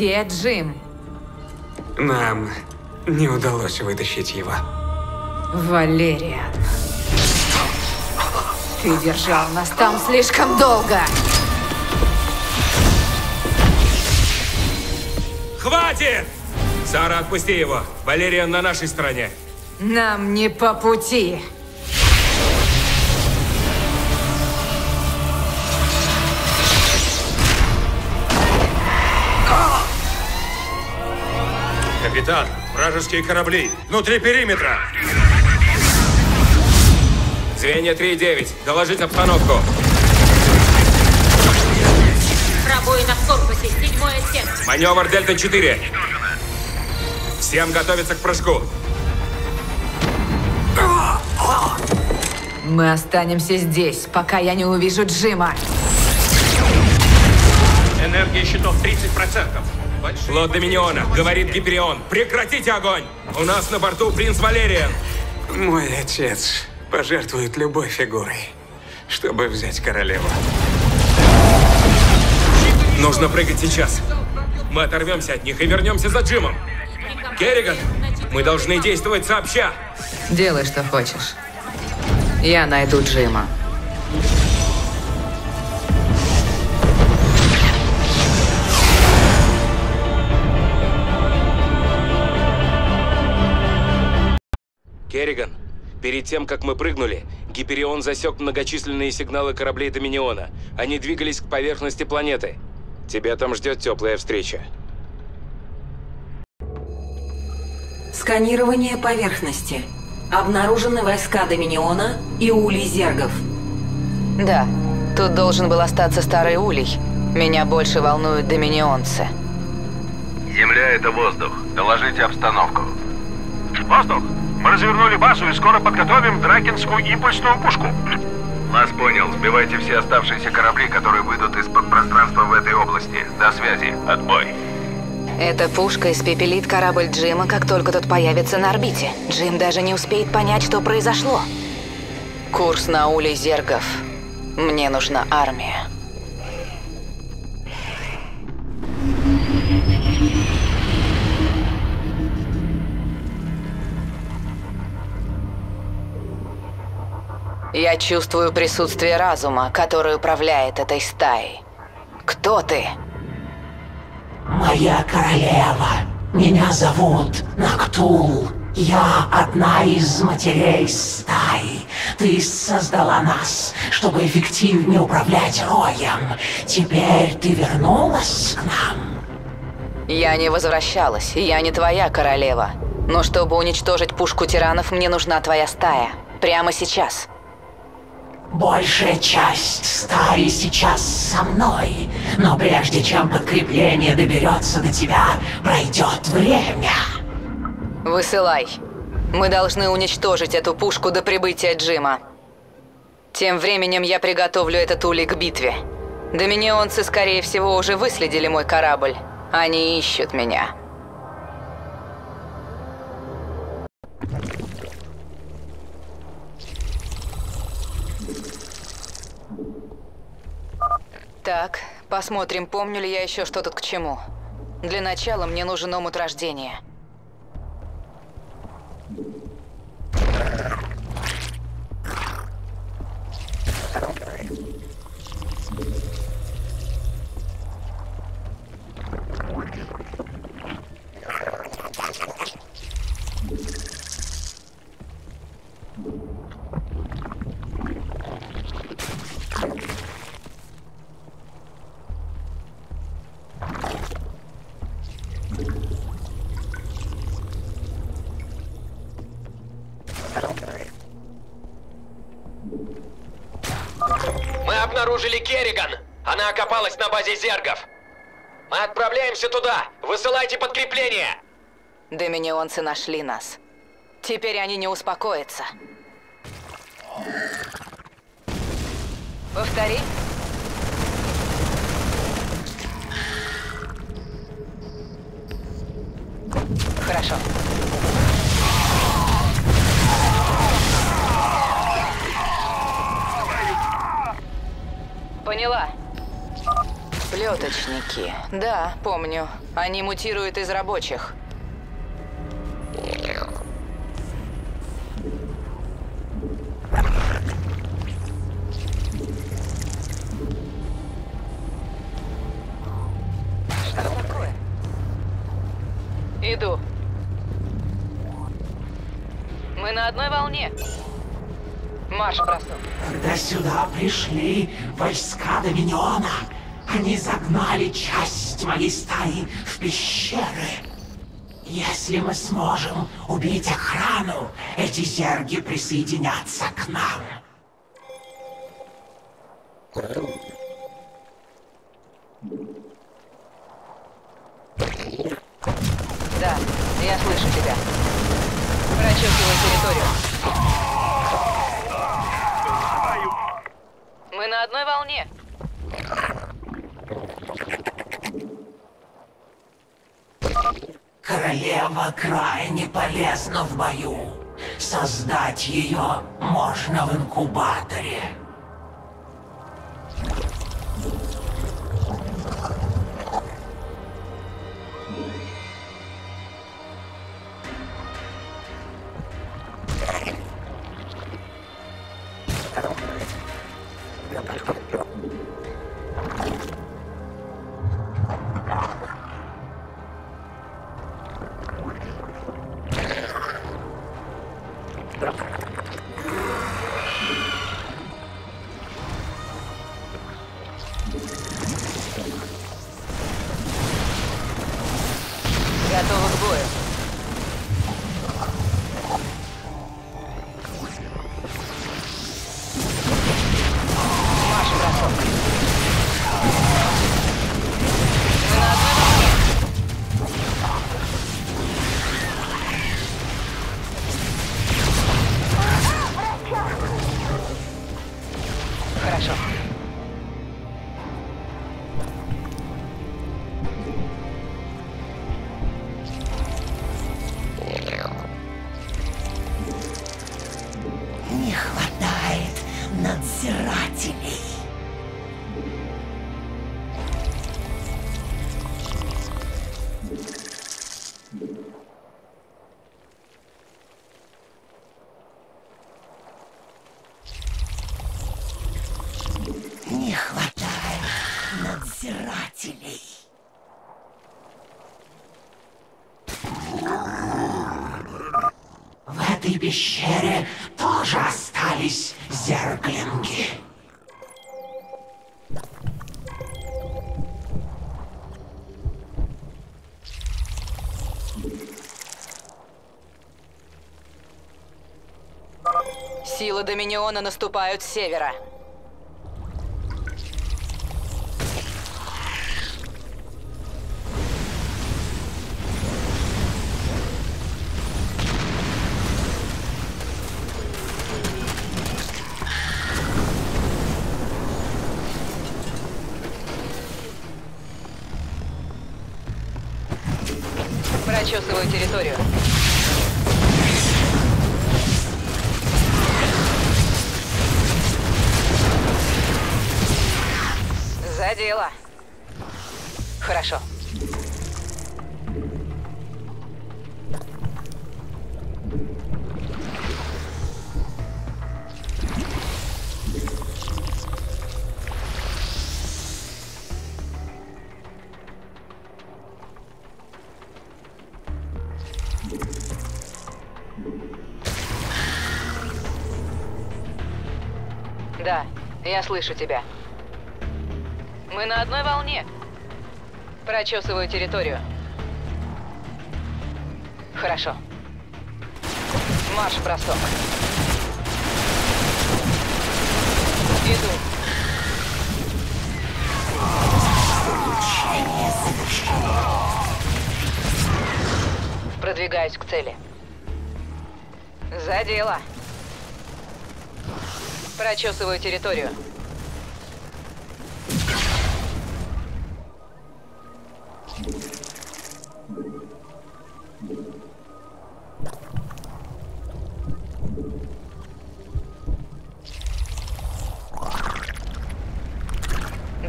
Где Джим? Нам не удалось вытащить его. Валериан. Ты держал нас там слишком долго. Хватит! Сара, отпусти его. Валериан на нашей стороне. Нам не по пути. Капитан, вражеские корабли. Внутри периметра. Звенья 3-9. Доложить обстановку. Пробоина в корпусе, седьмой отсек. Маневр Дельта-4. Всем готовиться к прыжку. Мы останемся здесь, пока я не увижу Джима. Энергия щитов 30%. Флот Доминиона, говорит Гиперион. Прекратите огонь! У нас на борту принц Валериан. Мой отец пожертвует любой фигурой, чтобы взять королеву. Нужно прыгать сейчас. Мы оторвемся от них и вернемся за Джимом. Керриган, мы должны действовать сообща. Делай, что хочешь. Я найду Джима. Керриган, перед тем, как мы прыгнули, Гиперион засек многочисленные сигналы кораблей Доминиона. Они двигались к поверхности планеты. Тебя там ждет теплая встреча. Сканирование поверхности. Обнаружены войска Доминиона и улей зергов. Да, тут должен был остаться старый улей. Меня больше волнуют доминионцы. Земля — это воздух. Доложите обстановку. Воздух! Мы развернули базу и скоро подготовим дракенскую импульсную пушку. Вас понял. Сбивайте все оставшиеся корабли, которые выйдут из-под пространства в этой области. До связи. Отбой. Эта пушка испепелит корабль Джима, как только тот появится на орбите. Джим даже не успеет понять, что произошло. Курс на улей зергов. Мне нужна армия. Я чувствую присутствие разума, который управляет этой стаей. Кто ты? Моя королева, меня зовут Нактул. Я одна из матерей стаи. Ты создала нас, чтобы эффективнее управлять роем. Теперь ты вернулась к нам. Я не возвращалась, я не твоя королева. Но чтобы уничтожить пушку тиранов, мне нужна твоя стая. Прямо сейчас. Большая часть стаи сейчас со мной. Но прежде чем подкрепление доберется до тебя, пройдет время. Высылай. Мы должны уничтожить эту пушку до прибытия Джима. Тем временем я приготовлю этот улей к битве. Доминионцы, скорее всего, уже выследили мой корабль. Они ищут меня. Так, посмотрим, помню ли я еще что тут к чему. Для начала мне нужен омут рождения. Обнаружили Керриган. Она окопалась на базе зергов. Мы отправляемся туда. Высылайте подкрепление. Доминионцы нашли нас. Теперь они не успокоятся. Повтори. Хорошо. Лавочники. Да, помню. Они мутируют из рабочих. Иду. Мы на одной волне. Марш, бросок. Когда сюда пришли войска Доминиона, они загнали часть моей стаи в пещеры. Если мы сможем убить охрану, эти зерги присоединятся к нам. Да, я слышу тебя. Прочесывай территорию. Мы на одной волне. Королева крайне полезна в бою. Создать ее можно в инкубаторе. Готова к бою. Хватает надзирателей. Силы Доминиона наступают с севера. Дело. Хорошо. Да, я слышу тебя. Мы на одной волне. Прочесываю территорию. Хорошо. Марш, бросок. Иду. Продвигаюсь к цели. За дело. Прочесываю территорию.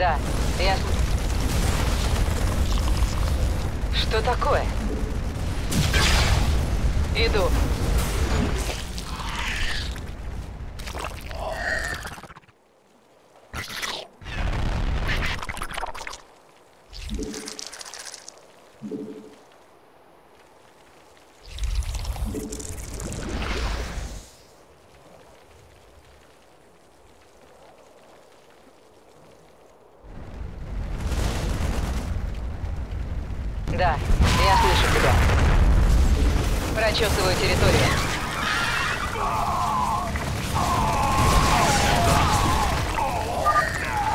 Да, я... Что такое? Иду. Территорию.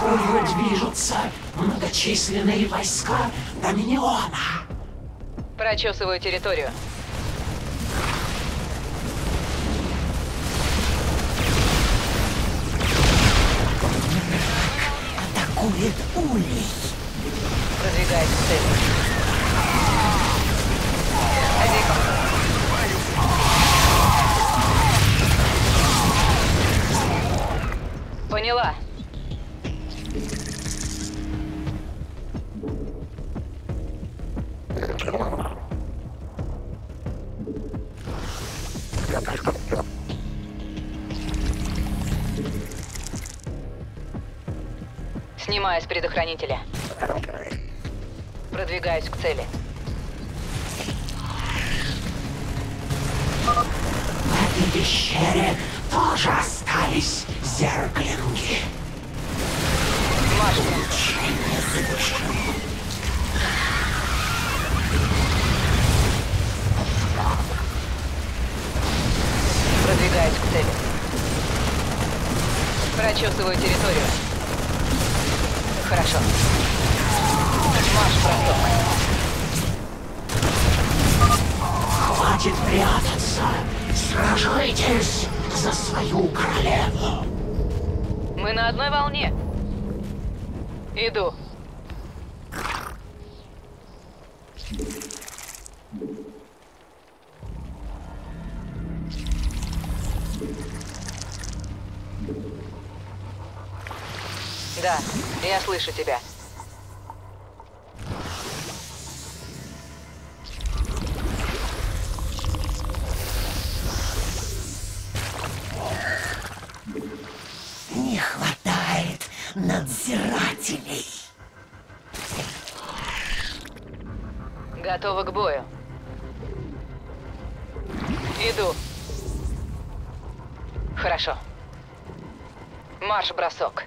Уже движутся многочисленные войска Доминиона. Прочесываю территорию. Атакует улей. Продвигаюсь к цели. Поняла. Снимаю с предохранителя. Продвигаюсь к цели. В этой пещере тоже остались зерглинги. Маш, Учение завершено. продвигаюсь к цели. Прочесываю территорию. Хорошо. Маш, бросок. Хватит прятаться. Сражайтесь за свою королеву. Мы на одной волне. Иду. Да, я слышу тебя. Готова к бою. Иду. Хорошо. Марш-бросок.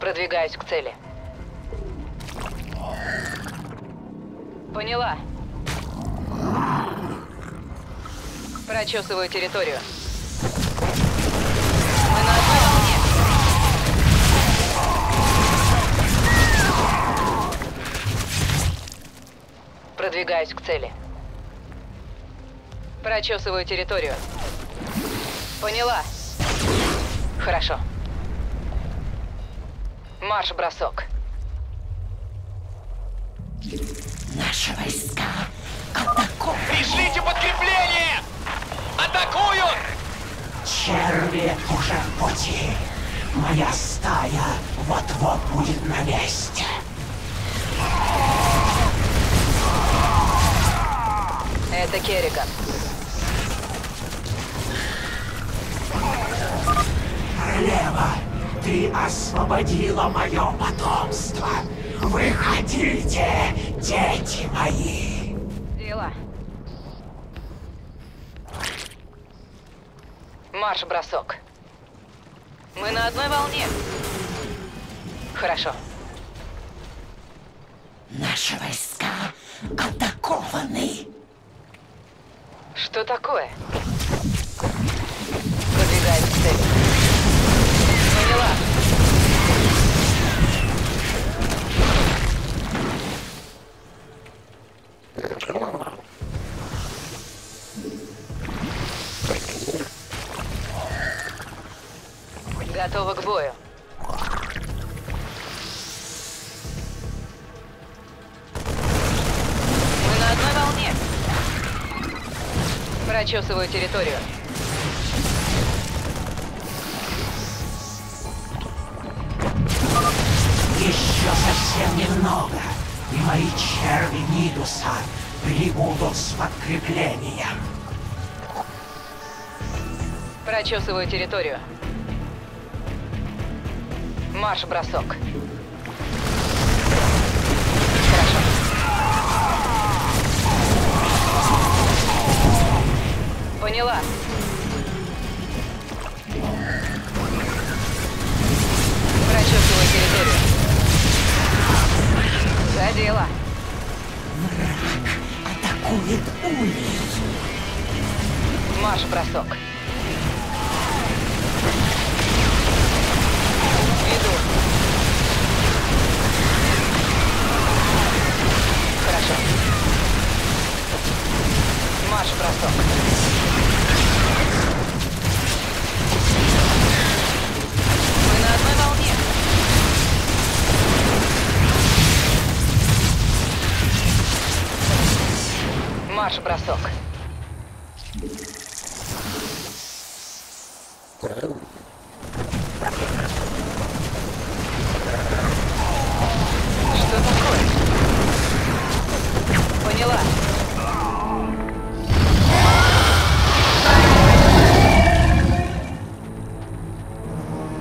Продвигаюсь к цели. Поняла. Прочесываю территорию. Продвигаюсь к цели. Прочесываю территорию. Поняла. Хорошо. Марш-бросок. Наши войска атакуют. Пришлите подкрепление! Атакуют! Черви уже в пути. Моя стая вот-вот будет на месте. Это Керриган. Королева, ты освободила мое потомство. Выходите, дети мои. Дела. Марш-бросок. Мы на одной волне. Хорошо. Наши войска атакованы. Что такое? Цели. Поняла. Готова к бою. Прочесываю территорию. Еще совсем немного. и мои черви Нидуса прибудут с подкреплением. Прочесываю территорию. Марш-бросок. Поняла. Прочесываю территорию. За дело. Атакует улей. Марш-бросок. Иду. Марш-бросок. Что такое? Поняла.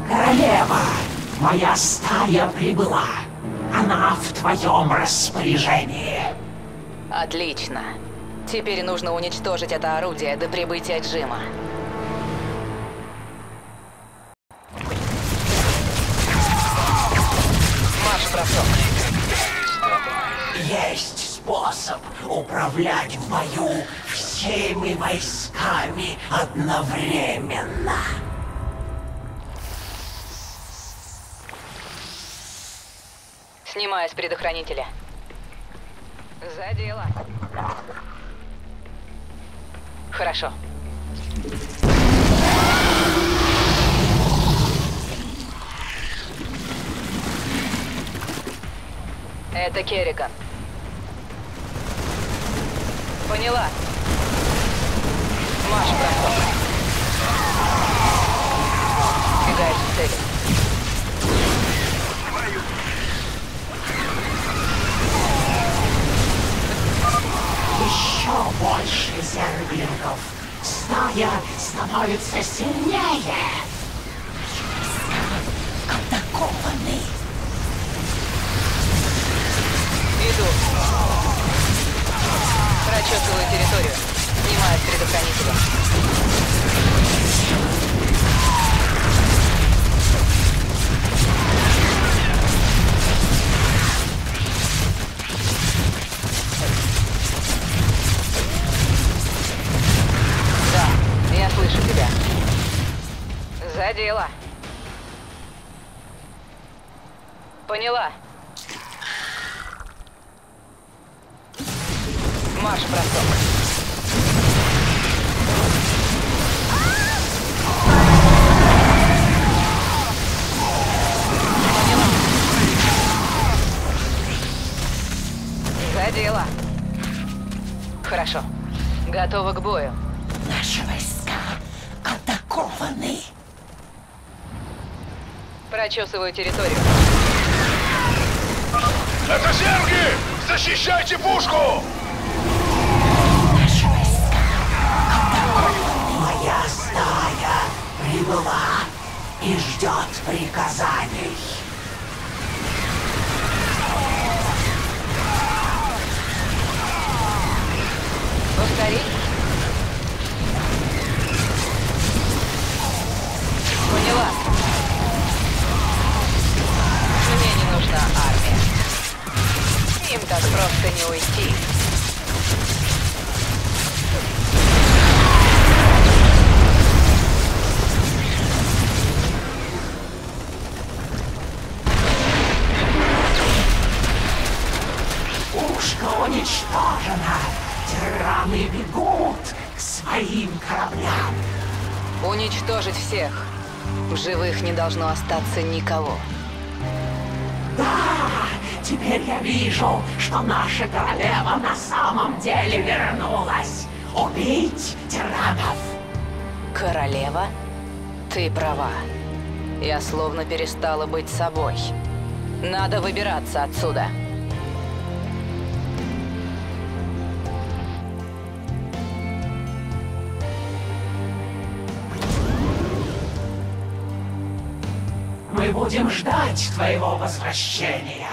Королева, моя стая прибыла. Она в твоем распоряжении. Отлично. Теперь нужно уничтожить это орудие до прибытия Джима. Есть способ управлять в бою всеми войсками одновременно. Снимаю с предохранителя. За дело. Хорошо. Это Керриган. Поняла. Маш, бросок. Сбегаешь в цели. Еще больше зерглингов. Стая становится сильнее. Атакованы. Иду. Прочесываю территорию. Снимаю предохранителя. Готова к бою. Наши войска атакованы. Прочесываю территорию. Это зерги! Защищайте пушку! Наши войска атакованы. Моя стая прибыла и ждет приказаний. Всех. В живых не должно остаться никого. Да, теперь я вижу, что наша королева на самом деле вернулась. Убить тиранов. Королева? Ты права. Я словно перестала быть собой. Надо выбираться отсюда. Мы будем ждать твоего возвращения.